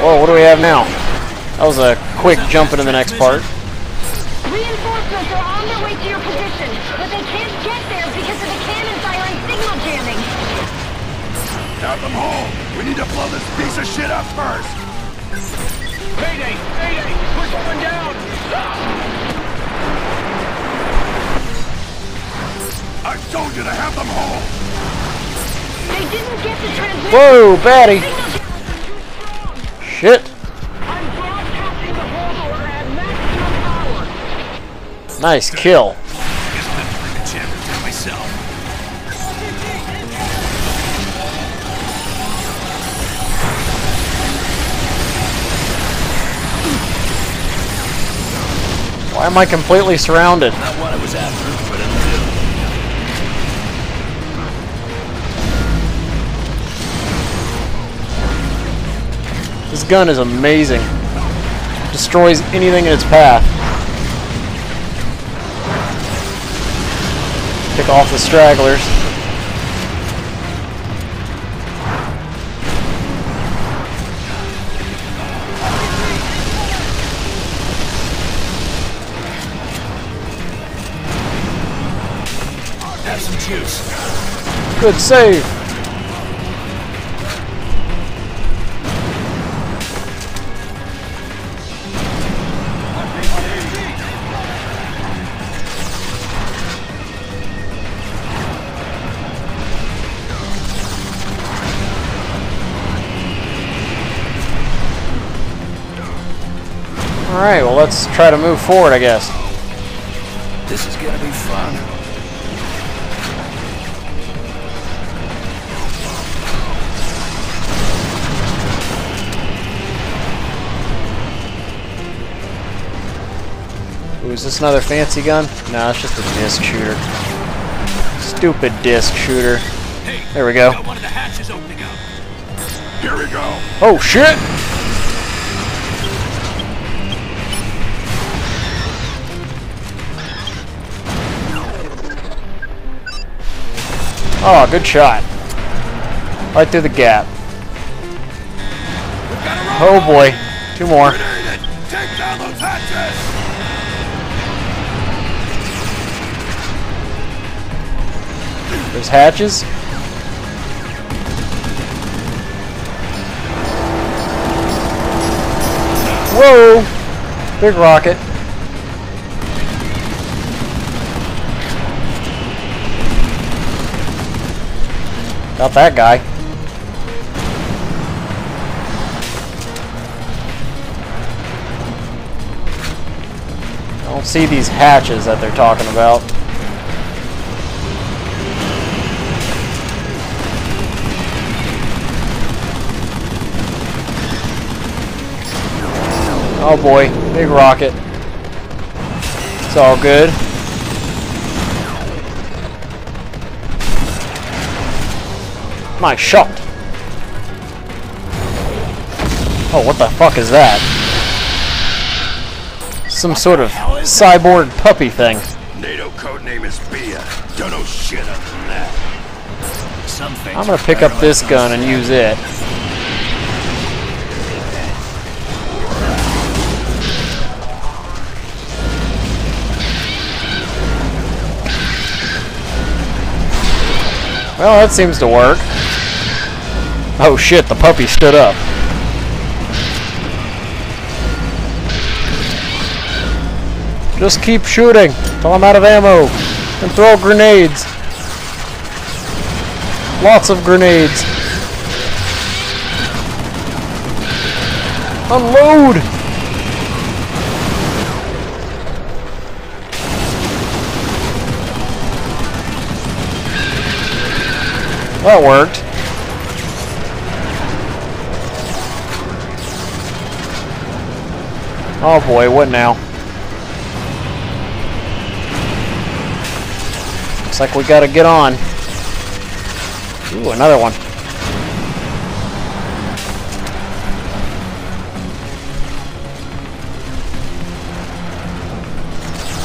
Whoa, what do we have now? That was a quick jump into the next part. Reinforcements are on their way to your position, but they can't get there because of the cannon fire and signal jamming. Have them home. We need to blow this piece of shit up first. Mayday! Mayday! We're going down! Ah! I told you to have them home. They didn't get the transmission. Whoa, baddie! To kill. Why am I completely surrounded? Not what I was after, but. This gun is amazing. Destroys anything in its path. Pick off the stragglers. Have some juice. Good save. Alright, well let's try to move forward, I guess. This is gonna be fun. Ooh, is this another fancy gun? No, it's just a disc shooter. Stupid disc shooter. Hey, There we go. one of the hatches opening up. Here we go. Oh shit! Oh, good shot. Right through the gap. Oh boy. Two more. There's hatches. Whoa! Big rocket. Got that guy. I don't see these hatches that they're talking about. Oh boy, big rocket. It's all good. My shot. Oh, what the fuck is that? Some sort of cyborg puppy thing. NATO code name is Bia. Don't know shit other than that. I'm gonna pick up this gun and use it. Well, that seems to work. Oh shit, the puppy stood up. Just keep shooting till I'm out of ammo. And throw grenades. Lots of grenades. Unload! That worked. Oh boy, what now? Looks like we gotta get on. Ooh, another one.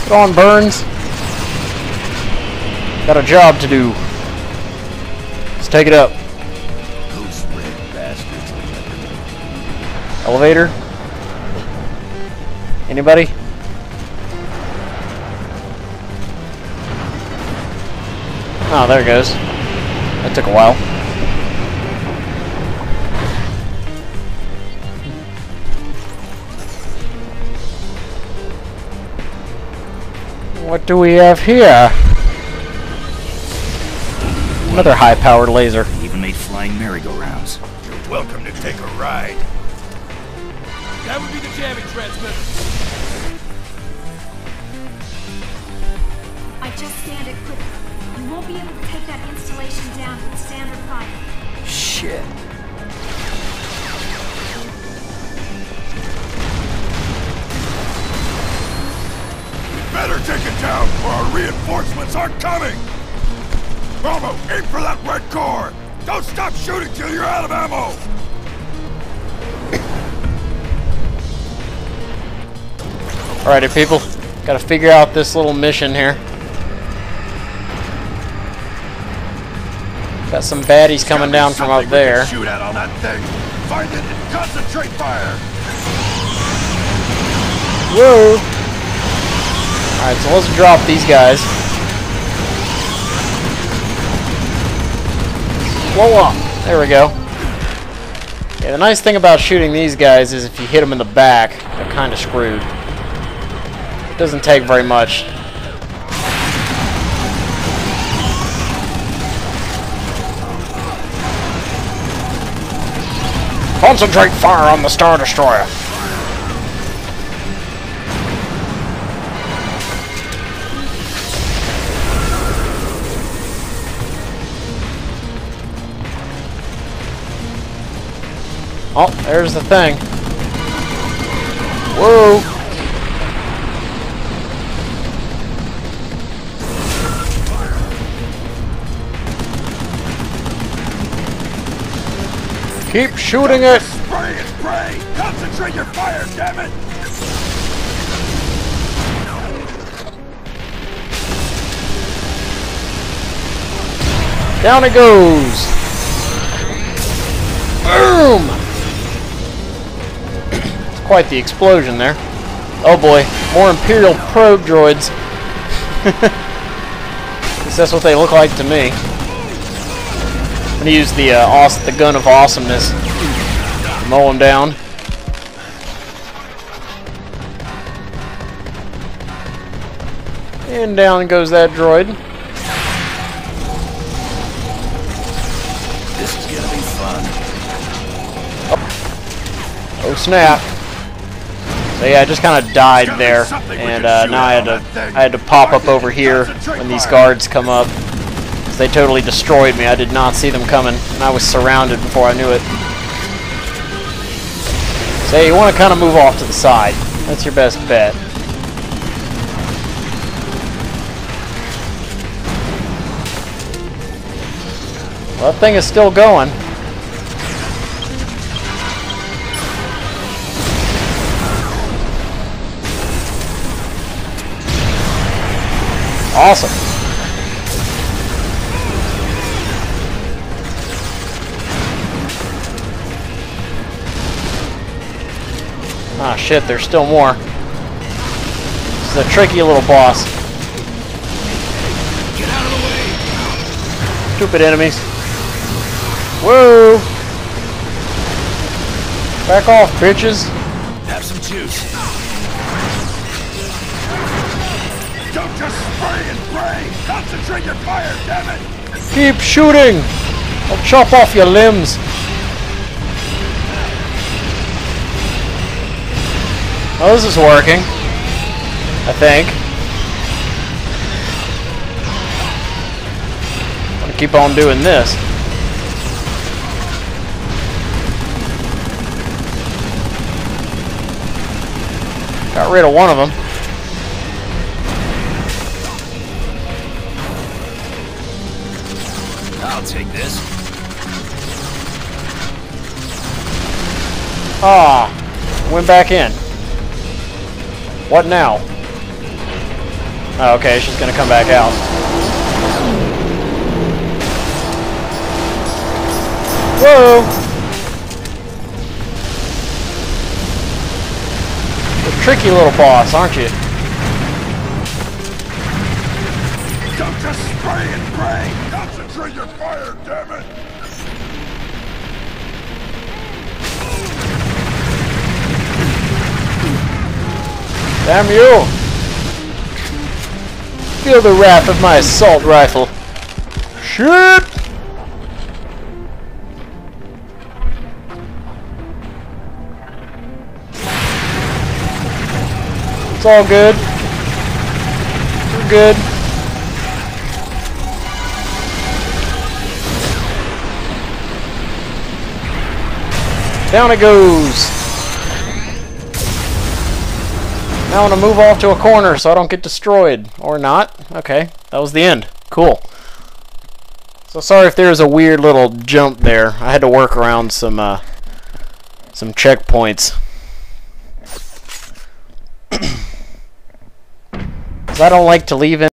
Get on, Burns. Got a job to do. Let's take it up. Those red bastards. Elevator? Anybody? Oh, there it goes. That took a while. What do we have here? Another high-powered laser. Even made flying merry-go-rounds. You're welcome to take a ride. That would be the jamming transmitter. I just scanned it quickly. You won't be able to take that installation down with standard fire. Shit. Better take it down, or our reinforcements aren't coming! Bravo, aim for that red car! Don't stop shooting till you're out of ammo! Alrighty, people. Gotta figure out this little mission here. Got some baddies coming down from up Something we can there. Shoot at on that thing! Find it and concentrate fire! Whoa! Alright, so let's drop these guys. There we go. Yeah, the nice thing about shooting these guys is if you hit them in the back, they're kind of screwed. It doesn't take very much. Concentrate fire on the Star Destroyer! Oh, there's the thing. Whoa! Keep shooting it! Spray! Concentrate your fire, damn it! Down it goes! Boom! Quite the explosion there. Oh boy, more Imperial probe droids. At least that's what they look like to me. I'm gonna use the uh, the gun of awesomeness. Mow them down. And down goes that droid. This is gonna be fun. Oh snap! So yeah, I just kind of died there, and uh, now I had to I had to pop up over here when these guards come up. They totally destroyed me. I did not see them coming, and I was surrounded before I knew it. So you want to kind of move off to the side. That's your best bet. Well, that thing is still going. Awesome. Ah shit, there's still more. This is a tricky little boss. Get out of the way! Stupid enemies. Whoa! Back off, bitches. Have some juice. Spray and spray! Concentrate your fire! Keep shooting! I'll chop off your limbs. Oh, this is working. I think. I'm gonna keep on doing this. Got rid of one of them. Take this. Ah, went back in. What now? Oh, okay, she's gonna come back out. Whoa! A tricky little boss, aren't you? Don't just spray and pray! Concentrate fire, damn it! Damn you! Feel the wrath of my assault rifle. Shit! It's all good. We're good. Down it goes. Now I'm going to move off to a corner so I don't get destroyed. Or not. Okay, that was the end. Cool. So sorry if there was a weird little jump there. I had to work around some uh, some checkpoints. I don't like to leave in